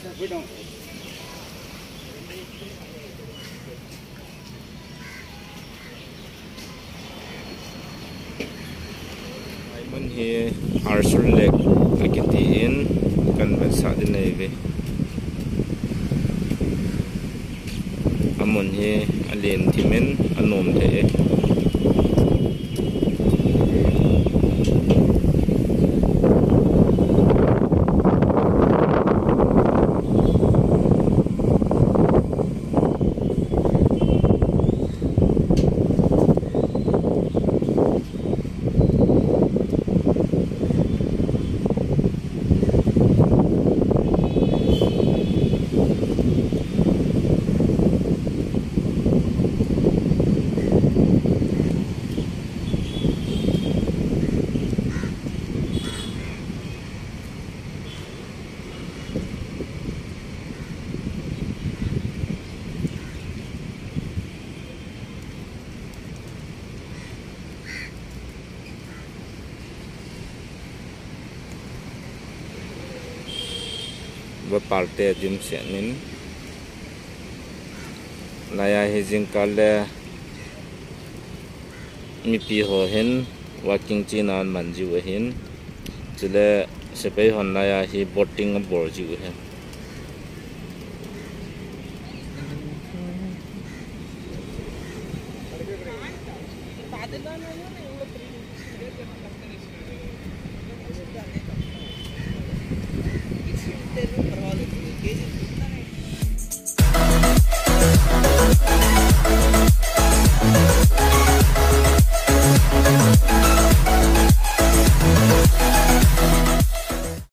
We don't. Mình hi Arthur Lake, Akiti in kan ban sa din na ibe. Amon hi alien timen anom te eh. va parte jum sianin laya hi jingka le mi pi ho hin. Walking chin an man ju hin. Chule sepe hon laya hi boating a bor ju hin.